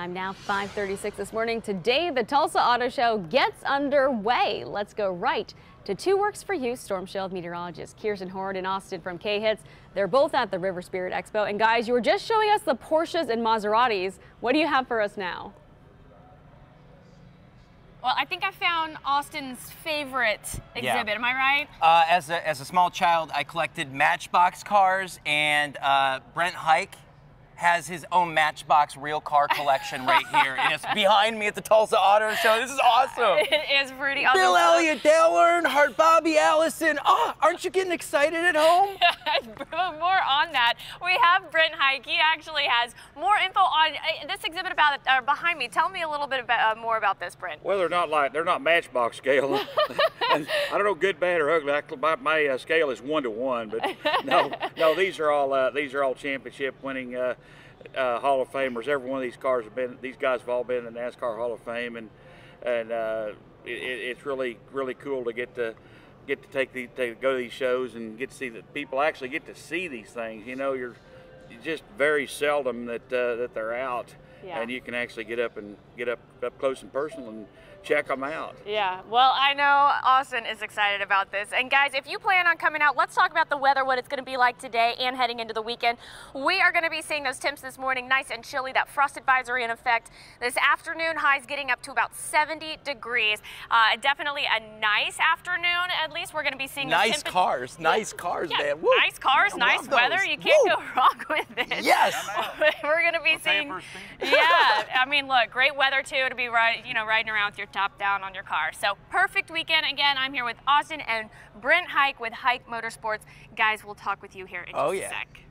Time now, 536 this morning. Today, the Tulsa Auto Show gets underway. Let's go right to Two Works for You Storm Shield meteorologist Kristen Horne and Austin from K-Hits. They're both at the River Spirit Expo. And guys, you were just showing us the Porsches and Maseratis. What do you have for us now? Well, I think I found Austin's favorite exhibit. Yeah. Am I right? Uh, as, a, as a small child, I collected Matchbox cars, and uh, Brent Hike has his own Matchbox real car collection right here, and it's behind me at the Tulsa Auto Show. This is awesome. It is pretty awesome. Bill Elliott, Dale Earnhardt, Bobby Allison. Oh, aren't you getting excited at home? more that. We have Brent Hike. He actually has more info on uh, this exhibit about uh, behind me. Tell me a little bit about, uh, more about this, Brent. Well, they're not like they're not Matchbox scale. I don't know, good, bad, or ugly. I, my, my uh, scale is one to one, but no, no, these are all uh, these are all championship winning uh, uh, Hall of Famers. Every one of these cars have been, these guys have all been in the NASCAR Hall of Fame, and and uh, it, it's really really cool to get to get to take the to go to these shows and get to see that people actually get to see these things. You know, you're, you're just very seldom that uh, that they're out, yeah. and you can actually get up and get up up close and personal and check them out. Yeah, well, I know Austin is excited about this. And guys, if you plan on coming out, let's talk about the weather, what it's going to be like today and heading into the weekend. We are going to be seeing those temps this morning, nice and chilly, that frost advisory in effect. This afternoon, highs getting up to about 70 degrees. Uh, definitely a nice afternoon, at least. We're going to be seeing nice cars, nice cars, yeah, man. Woo. Nice cars, nice weather. Those. You can't Woo. go wrong with it. Yes. We're going to be seeing, yeah, I mean, look, great weather too to be right, you know, riding around with your top down on your car. So perfect weekend. Again, I'm here with Austin and Brent Hike with Hike Motorsports. Guys, we'll talk with you here in oh, just yeah. a sec.